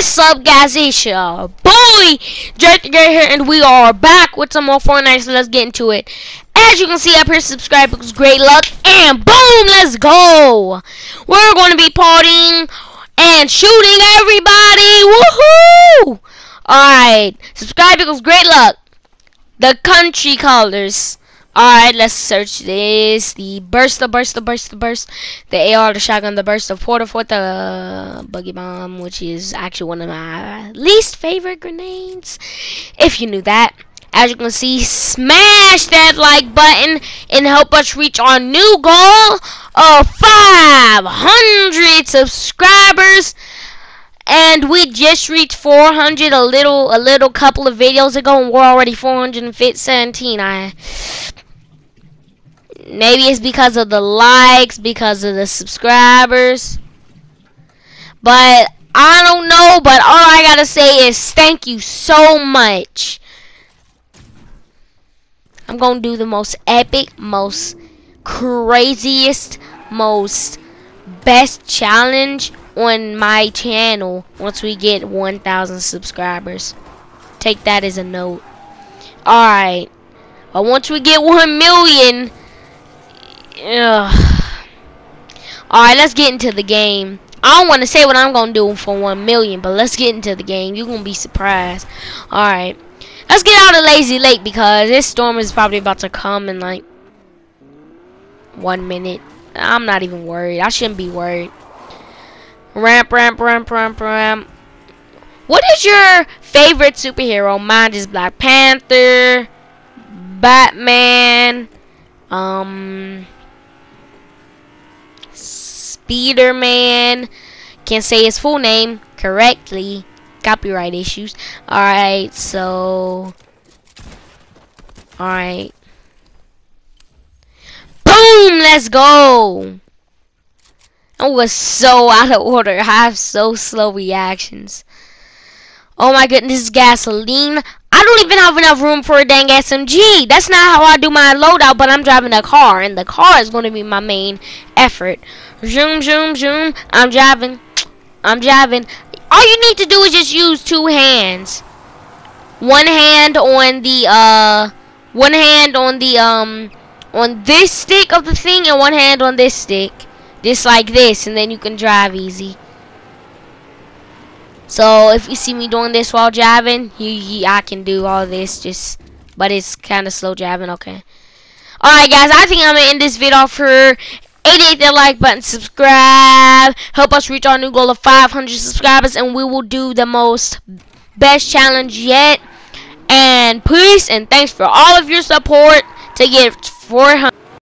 What's up, guys? It's your boy, Drake the here, and we are back with some more Fortnite, so let's get into it. As you can see up here, subscribe because great luck, and boom, let's go! We're going to be partying and shooting everybody! Woohoo! Alright, subscribe because great luck. The country colors. Alright, let's search this. The burst, the burst, the burst, the burst. The AR, the shotgun, the burst, the porta fort, the boogie bomb, which is actually one of my least favorite grenades. If you knew that. As you can see, smash that like button and help us reach our new goal of 500 subscribers and we just reached 400 a little a little couple of videos ago and we're already 417 i maybe it's because of the likes because of the subscribers but i don't know but all i gotta say is thank you so much i'm gonna do the most epic most craziest most best challenge on my channel once we get 1,000 subscribers. Take that as a note. Alright. But once we get 1 million... Alright, let's get into the game. I don't want to say what I'm going to do for 1 million, but let's get into the game. You're going to be surprised. Alright. Let's get out of Lazy Lake because this storm is probably about to come in like one minute. I'm not even worried. I shouldn't be worried. Ramp, ramp, ramp, ramp, ramp. What is your favorite superhero? Mine is Black Panther, Batman, um, Spider-Man. Can't say his full name correctly. Copyright issues. Alright, so... Alright. Boom! Let's go! I was so out of order. I have so slow reactions. Oh my goodness, gasoline. Don't even have enough room for a dang SMG. That's not how I do my loadout, but I'm driving a car, and the car is going to be my main effort. Zoom, zoom, zoom. I'm driving. I'm driving. All you need to do is just use two hands. One hand on the, uh, one hand on the, um, on this stick of the thing, and one hand on this stick. Just like this, and then you can drive easy. So if you see me doing this while driving, you, you, I can do all this just, but it's kind of slow driving. Okay. All right, guys. I think I'm gonna end this video for 88 that like button, subscribe, help us reach our new goal of 500 subscribers, and we will do the most best challenge yet. And peace and thanks for all of your support to get 400.